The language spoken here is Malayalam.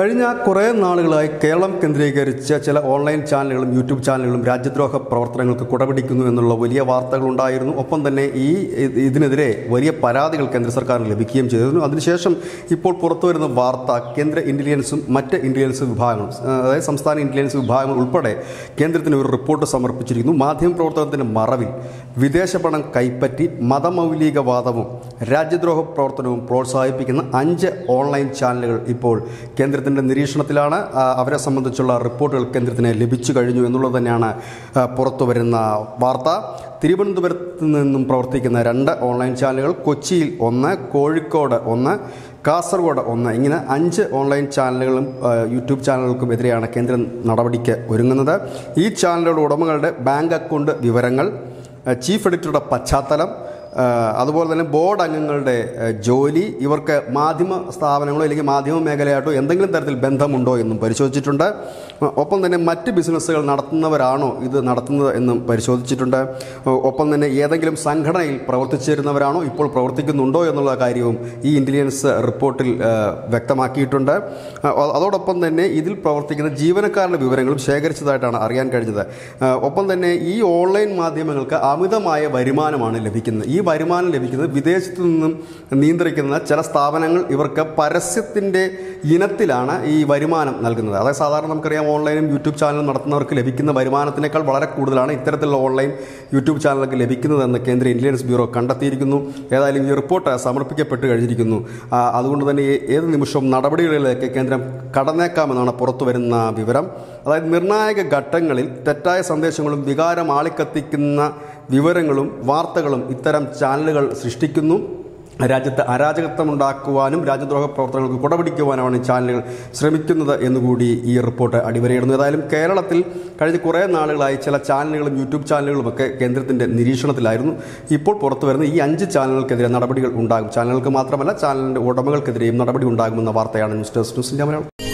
കഴിഞ്ഞ കുറേ നാളുകളായി കേരളം കേന്ദ്രീകരിച്ച ചില ഓൺലൈൻ ചാനലുകളും യൂട്യൂബ് ചാനലുകളും രാജ്യദ്രോഹ പ്രവർത്തനങ്ങൾക്ക് കുടപിടിക്കുന്നു എന്നുള്ള വലിയ വാർത്തകളുണ്ടായിരുന്നു. ഒപ്പം തന്നെ ഈ ഇത് ഇതിനെതിരെ വലിയ പരാതികൾ കേന്ദ്ര സർക്കാരിന് ലഭിക്കുകയും ചെയ്തിരുന്നു. അതിനുശേഷം ഇപ്പോൾ പുറത്തുവരുന്ന വാർത്ത കേന്ദ്ര ഇന്റലിജൻസും മറ്റ് ഇന്റലിജൻസ് വിഭാഗങ്ങളും അതായത് സംസ്ഥാന ഇന്റലിജൻസ് വിഭാഗങ്ങൾ ഉൾപ്പെടെ കേന്ദ്രത്തിന് ഒരു റിപ്പോർട്ട് സമർപ്പിച്ചിരിക്കുന്നു. മാധ്യമപ്രവർത്തനത്തിന്റെ മറവിൽ വിദേശ പണം കൈപ്പറ്റി മതമൗലികവാദവും രാജ്യദ്രോഹ പ്രവർത്തനവും പ്രോത്സാഹിപ്പിക്കുന്ന അഞ്ച് ഓൺലൈൻ ചാനലുകൾ ഇപ്പോൾ കേന്ദ്രത്തിന്റെ നിരീക്ഷണത്തിലാണ് അവരെ സംബന്ധിച്ചുള്ള റിപ്പോർട്ടുകൾ കേന്ദ്രത്തിന് ലഭിച്ചു കഴിഞ്ഞു എന്നുള്ളത് തന്നെയാണ് പുറത്തു വരുന്ന വാർത്ത. തിരുവനന്തപുരത്ത് നിന്നും പ്രവർത്തിക്കുന്ന രണ്ട് ഓൺലൈൻ ചാനലുകൾ കൊച്ചിയിൽ ഒന്ന് കോഴിക്കോട് ഒന്ന് കാസർഗോഡ് ഒന്ന് ഇങ്ങനെ അഞ്ച് ഓൺലൈൻ ചാനലുകളും യൂട്യൂബ് ചാനലുകൾക്കും എതിരെയാണ് കേന്ദ്ര നടപടിക്ക് ഒരുങ്ങുന്നത്. ഈ ചാനലുകളുടെ ഉടമകളുടെ ബാങ്ക് അക്കൗണ്ട് വിവരങ്ങൾ ചീഫ് എഡിറ്ററുടെ പശ്ചാത്തലം അതുപോലെ തന്നെ ബോർഡ് അംഗങ്ങളുടെ ജോലി ഇവർക്ക് മാധ്യമ സ്ഥാപനങ്ങളോ അല്ലെങ്കിൽ മാധ്യമ മേഖലയായിട്ടോ എന്തെങ്കിലും തരത്തിൽ ബന്ധമുണ്ടോ എന്നും പരിശോധിച്ചിട്ടുണ്ട്. ഒപ്പം തന്നെ മറ്റ് ബിസിനസ്സുകൾ നടത്തുന്നവരാണോ ഇത് നടത്തുന്നത് എന്നും പരിശോധിച്ചിട്ടുണ്ട്. ഒപ്പം തന്നെ ഏതെങ്കിലും സംഘടനയിൽ പ്രവർത്തിച്ചിരുന്നവരാണോ ഇപ്പോൾ പ്രവർത്തിക്കുന്നുണ്ടോ എന്നുള്ള കാര്യവും ഈ ഇന്റലിജൻസ് റിപ്പോർട്ടിൽ വ്യക്തമാക്കിയിട്ടുണ്ട്. അതോടൊപ്പം തന്നെ ഇതിൽ പ്രവർത്തിക്കുന്ന ജീവനക്കാരുടെ വിവരങ്ങളും ശേഖരിച്ചതായിട്ടാണ് അറിയാൻ കഴിഞ്ഞത്. ഒപ്പം തന്നെ ഈ ഓൺലൈൻ മാധ്യമങ്ങൾക്ക് അമിതമായ വരുമാനമാണ് ലഭിക്കുന്നത്. ഈ വരുമാനം ലഭിക്കുന്നത് വിദേശത്തു നിന്നും നിയന്ത്രിക്കുന്ന ചില സ്ഥാപനങ്ങൾ ഇവർക്ക് പരസ്യത്തിന്റെ ഇനത്തിലാണ് ഈ വരുമാനം നൽകുന്നത്. അതായത് സാധാരണ നമുക്കറിയാം ഓൺലൈനും യൂട്യൂബ് ചാനൽ നടത്തുന്നവർക്ക് ലഭിക്കുന്ന വരുമാനത്തിനേക്കാൾ വളരെ കൂടുതലാണ് ഇത്തരത്തിലുള്ള ഓൺലൈൻ യൂട്യൂബ് ചാനലൊക്കെ ലഭിക്കുന്നതെന്ന് കേന്ദ്ര ഇന്റലിജൻസ് ബ്യൂറോ കണ്ടെത്തിയിരിക്കുന്നു. ഏതായാലും ഈ റിപ്പോർട്ട് സമർപ്പിക്കപ്പെട്ട് കഴിഞ്ഞിരിക്കുന്നു. അതുകൊണ്ട് തന്നെ ഏത് നിമിഷവും നടപടികളിലേക്ക് കേന്ദ്രം കടന്നേക്കാമെന്നാണ് പുറത്തു വരുന്ന വിവരം. അതായത് നിർണായക ഘട്ടങ്ങളിൽ തെറ്റായ സന്ദേശങ്ങളും വികാരം ആളിക്കത്തിക്കുന്ന വിവരങ്ങളും വാർത്തകളും ഇത്തരം ചാനലുകൾ സൃഷ്ടിക്കുന്നു. രാജ്യത്ത് അരാജകത്വമുണ്ടാക്കുവാനും രാജ്യദ്രോഹ പ്രവർത്തനങ്ങൾക്ക് കുടപിടിക്കുവാനുമാണ് ചാനലുകൾ ശ്രമിക്കുന്നത് എന്നുകൂടി ഈ റിപ്പോർട്ട് അടിവരയിടുന്നു. ഏതായാലും കേരളത്തിൽ കഴിഞ്ഞ കുറേ നാളുകളായി ചില ചാനലുകളും യൂട്യൂബ് ചാനലുകളും ഒക്കെ കേന്ദ്രത്തിന്റെ നിരീക്ഷണത്തിലായിരുന്നു. ഇപ്പോൾ പുറത്തു വരുന്ന ഈ അഞ്ച് ചാനലുകൾക്കെതിരെ നടപടികൾ ഉണ്ടാകും. ചാനലുകൾക്ക് മാത്രമല്ല ചാനലിന്റെ ഉടമകൾക്കെതിരെയും നടപടി ഉണ്ടാകുമെന്ന വാർത്തയാണ് ന്യൂസ് ഡെസ്ക് ന്യൂസിന്റെ മലയാളം.